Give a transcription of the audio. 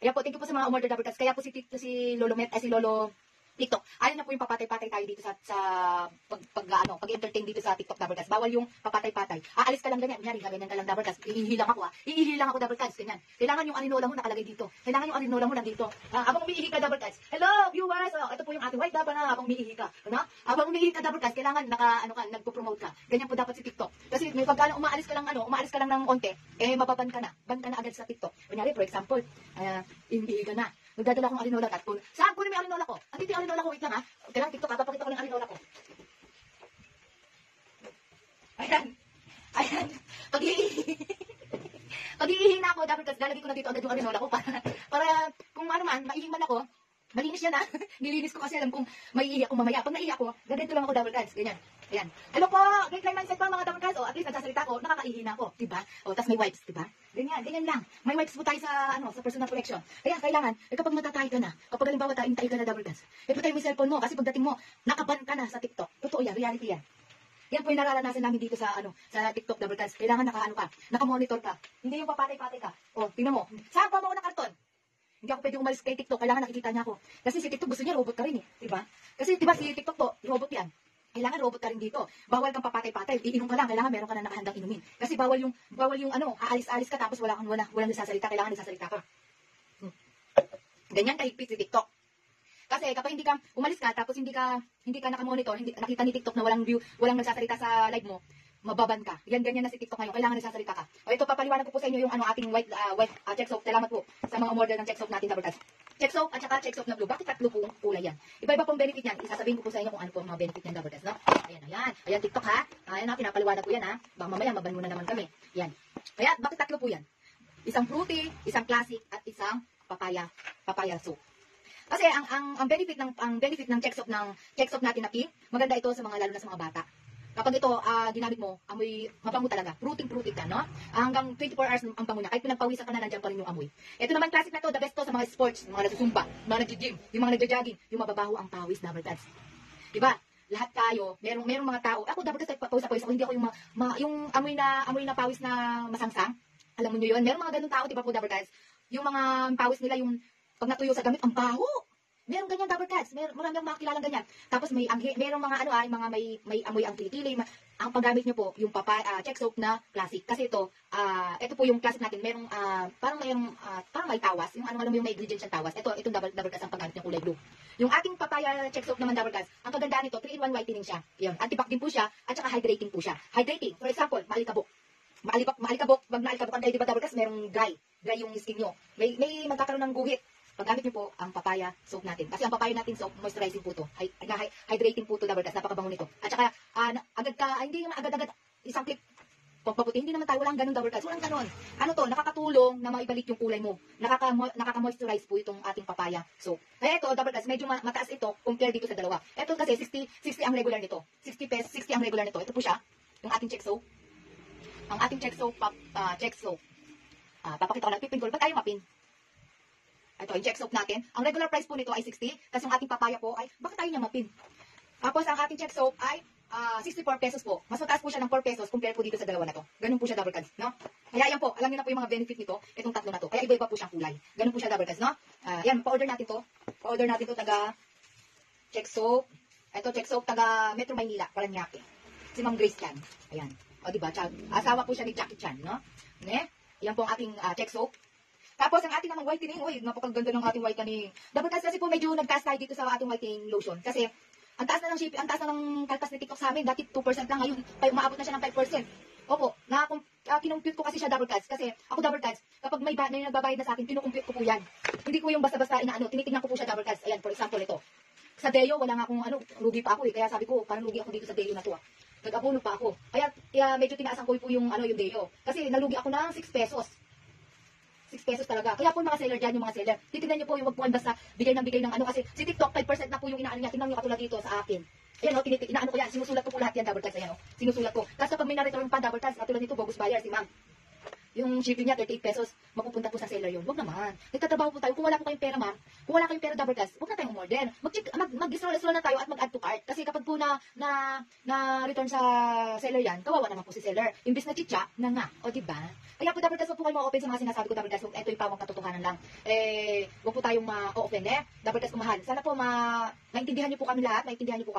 Ayan po, thank you po sa mga umorder double cuts. Kaya po si, Tito- si Lolo Met, ay si Lolo TikTok. Ayaw na po yung papatay-patay tayo dito sa, sa pag, pag, ano, pag-entertain dito sa TikTok double cuts. Bawal yung papatay-patay. Aalis ka lang ganyan. Kunyari, ganyan ka lang cuts. Iihi lang ako ah. Iihi lang ako cuts. Ganyan. Kailangan yung arinola mo nakalagay dito. Kailangan yung arinola mo nandito. Ah, abang umiihi ka double cuts. Hello, viewers! Oh, ito po yung ating white double na habang umiihi ka. Ano? Habang umiihi ka double cuts, kailangan naka, ano ka, nagpo-promote ka. Ganyan po dapat si TikTok. Kasi may pagka umaalis ka lang, ano, umaalis ka lang ng konti, eh, mababan ka na. Ban ka na agad sa TikTok. Kunyari, for example, uh, iihi ka na. Nagdadala akong arinola at kung saan ko na may arinola ko? Andito yung arinola ko, wait lang ha. Kailangan TikTok, papakita ko ng arinola ko. Ayan. Ayan. Pag iihi. Pag iihi na ako, dapat kasi lalagay ko na dito agad yung arinola ko para, para kung ano man, maihi man ako, malinis yan ha. Nilinis ko kasi alam kong maiihi ako mamaya. Pag naihi ako, gaganito lang ako double cuts. Ganyan. Ayan. Hello po! Great line mindset pa mga cuts. O, at least nagsasalita ko, nakakaihi na ako. Diba? O, tas may wipes, diba? Ganyan, ganyan lang. May wipes po tayo sa, ano, sa personal protection. Kaya kailangan, eh, kapag matatay ka na, kapag halimbawa tayo tayo ka na double cuts, eh, tayo mo yung cellphone mo, kasi pagdating mo, nakaban ka na sa TikTok. Totoo yan, reality yan. Yan po yung nararanasan namin dito sa ano sa TikTok double cuts. Kailangan naka ano ka, naka-monitor ka. Hindi yung papatay-patay ka. O, tingnan mo. Saan pa mo ng karton? Hindi ako pwede umalis kay TikTok. Kailangan nakikita niya ako. Kasi si TikTok gusto niya robot ka rin eh. Diba? Kasi diba si TikTok po, robot yan. Kailangan robot ka rin dito. Bawal kang papatay-patay. Iinom ka lang. Kailangan meron ka na nakahandang inumin. Kasi bawal yung, bawal yung ano, aalis-alis ka tapos wala kang, wala, walang nasasalita. Kailangan nasasalita ka. Hmm. Ganyan kahigpit si TikTok. Kasi kapag hindi ka umalis ka tapos hindi ka hindi ka naka-monitor, hindi nakita ni TikTok na walang view, walang nagsasalita sa live mo, mababan ka. Yan ganyan na si TikTok ngayon. Kailangan nagsasalita ka. O ito papaliwanag ko po sa inyo yung ano ating white uh, white uh, check soap. Salamat po sa mga umorder ng check soap natin double touch. Check soap at saka check soap na blue. Bakit tatlo po kulay yan? Iba-iba pong benefit yan. Isasabihin ko po sa inyo kung ano po ang mga benefit niyan touch, no? Ayan, ayan. Ayan TikTok ha. Ayan ha, pinapaliwanag ko yan ha. Baka mamaya maban mo na naman kami. Yan. Kaya bakit tatlo po yan? Isang fruity, isang classic at isang papaya papaya soap. Kasi ang ang ang benefit ng ang benefit ng check soap ng check soap natin na pink, maganda ito sa mga lalo na sa mga bata. Kapag ito ah, ginamit mo, amoy mabango talaga. Fruiting fruiting ka, no? Hanggang 24 hours ang bango niya. Kahit pinagpawisan ka na, nandiyan pa rin yung amoy. Ito naman classic na to, the best to sa mga sports, mga nagsusumba, mga nagji-gym, yung mga nagja-jogging, yung mababaho ang pawis, double touch. Diba? Lahat tayo, merong merong mga tao. Ako double touch pawis pawis ako, hindi ako yung ma, ma- yung amoy na amoy na pawis na masangsang. Alam mo niyo yun, merong mga ganung tao, di po double touch? Yung mga pawis nila yung pag natuyo sa gamit, ang baho. Meron ganyan double cuts. Meron marami akong makilalang ganyan. Tapos may anghe, merong mga ano ay mga may may amoy ang kilikili. Ang paggamit niyo po yung papa ah, check soap na classic kasi ito ah ito po yung classic natin. Merong ah, parang may ah, parang may tawas. Yung ano alam mo yung may ingredients ng tawas. Ito itong double double cuts ang paggamit ng kulay blue. Yung ating papaya check soap naman double cuts. Ang kagandaan nito 3 in 1 whitening siya. Yan, antibac din po siya at saka hydrating po siya. Hydrating. For example, maalikabok. Maalikabok, maalikabok, pag naalikabokan kayo, di ba double cuts, merong dry. Dry yung skin nyo. May, may magkakaroon ng guhit. Paggamit niyo po ang papaya soap natin. Kasi ang papaya natin soap, moisturizing po to. Hy- hy- hydrating po to cuts. Napakabango nito. At saka, na- agad ka, ah, hindi yung agad-agad, isang click, pampaputi. Hindi naman tayo, walang ganun cuts. Walang ganun. Ano to, nakakatulong na maibalik yung kulay mo. Nakaka, nakaka-moisturize po itong ating papaya soap. Kaya ito, cuts, medyo ma- mataas ito compare dito sa dalawa. Ito kasi 60, 60 ang regular nito. 60 pesos, 60 ang regular nito. Ito po siya, yung ating check soap. Ang ating check soap, pap, ah, check soap. Ah, papakita ko lang, pipin ko. Ba't tayo mapin? Ito, yung check soap natin. Ang regular price po nito ay 60. Tapos yung ating papaya po ay, bakit tayo niya mapin? Tapos ang ating check soap ay ah, 64 pesos po. Mas mataas po siya ng 4 pesos compare po dito sa dalawa na to. Ganun po siya double cuts, no? Kaya yan po, alam niyo na po yung mga benefit nito, itong tatlo na to. Kaya iba-iba po siyang kulay. Ganun po siya double cuts, no? Ah, yan, pa-order natin to. Pa-order natin to taga check soap. Ito check soap taga Metro Maynila, Paranaque. Si Ma'am Grace Chan. Ayan. O, diba? Chag, asawa po siya ni Jackie Chan, no? Ne? Yan po ang ating ah, check soap. Tapos ang ating namang whitening, uy, napakaganda ng ating whitening. Cuts kasi po medyo nag-cast tayo dito sa ating whitening lotion. Kasi ang taas na ng shipping, ang taas na ng kaltas ni TikTok sa amin. Dati 2% lang, ngayon umaabot na siya ng 5%. Opo, na uh, kinumpute ko kasi siya double cuts. Kasi ako double cuts, kapag may, ba- may nagbabayad na sa akin, kinukumpute ko po yan. Hindi ko yung basta-basta inaano, tinitingnan ko po siya double cuts. Ayan, for example, ito. Sa Deo, wala nga akong ano, rugi pa ako eh. Kaya sabi ko, parang rugi ako dito sa Deo na to ah. Nag-abono pa ako. Kaya, kaya medyo tinaasan ko po yung ano yung Deo. Kasi nalugi ako ng 6 pesos. 6 pesos talaga. Kaya po mga seller dyan, yung mga seller, titignan niyo po yung wag po basta bigay ng bigay ng ano. Kasi si TikTok, 5% na po yung inaano niya. Tingnan niyo katulad dito sa akin. Ayan o, tinitik, inaano ko yan. Sinusulat ko po lahat yan, double cuts. Ayan o, sinusulat ko. Tapos kapag may na-return pa, double cuts, katulad nito, bogus buyer, si ma'am. yung shipping niya 38 pesos, mapupunta po sa seller yun. Huwag naman. Nagtatrabaho po tayo. Kung wala po kayong pera, ma'am, kung wala kayong pera double cash, huwag na tayong umorder. Mag-check, mag, mag-scroll-scroll na tayo at mag-add to cart. Kasi kapag po na, na, na return sa seller yan, kawawa naman po si seller. Imbis na chicha, na nga. O, diba? Kaya po po kayo ma-open sa mga sinasabi ko double. Huwag- Ito yung pawang katotohanan lang. Eh, huwag po tayong ma-open eh. Double cash kumahal. Sana po ma, maintindihan niyo po kami lahat, maintindihan niyo po kami.